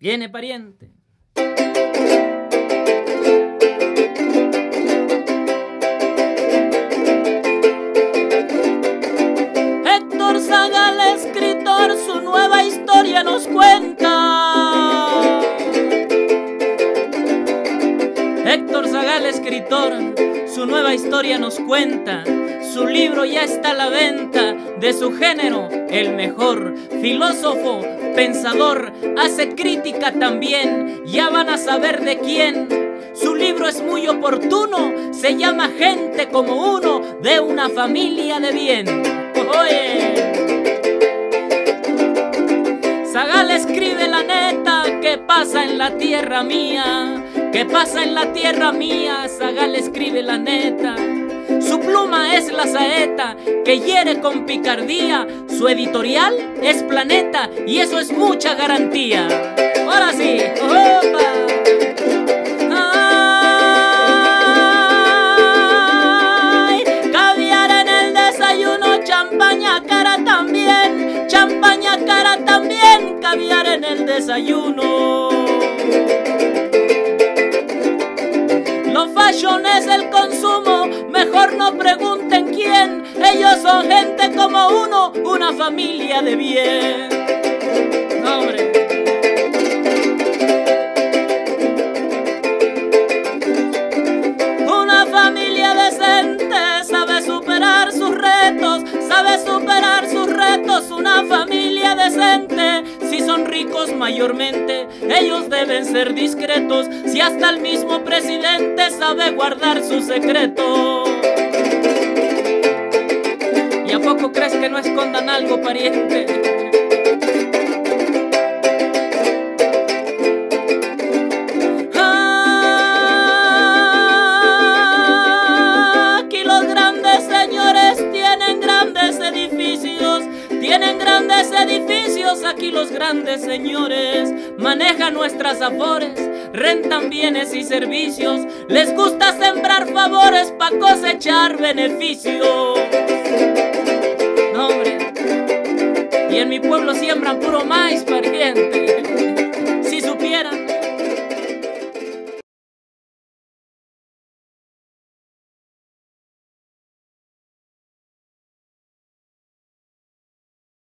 Viene pariente. Héctor Zagal, escritor, su nueva historia nos cuenta. Héctor Zagal, escritor, su nueva historia nos cuenta. Su libro ya está a la venta, de su género, el mejor. Filósofo, pensador, hace crítica también. Ya van a saber de quién. Su libro es muy oportuno, se llama Gente como uno de una familia de bien. Oye. Zagal escribe la neta que pasa en la tierra mía, que pasa en la tierra mía. Zagal escribe la neta. Que hiere con picardía. Su editorial es Planeta y eso es mucha garantía. Ahora sí, ¡opa! Ay, caviar en el desayuno, mejor no pregunten quién. Ellos son gente como uno, una familia de bien. Hombre. Son ricos mayormente, ellos deben ser discretos. Si hasta el mismo presidente sabe guardar su secreto. ¿Y a poco crees que no escondan algo, pariente? grandes edificios, aquí los grandes señores manejan nuestras afores, rentan bienes y servicios, les gusta sembrar favores para cosechar beneficios. No. Y en mi pueblo siembran puro maíz pariente, si supieran.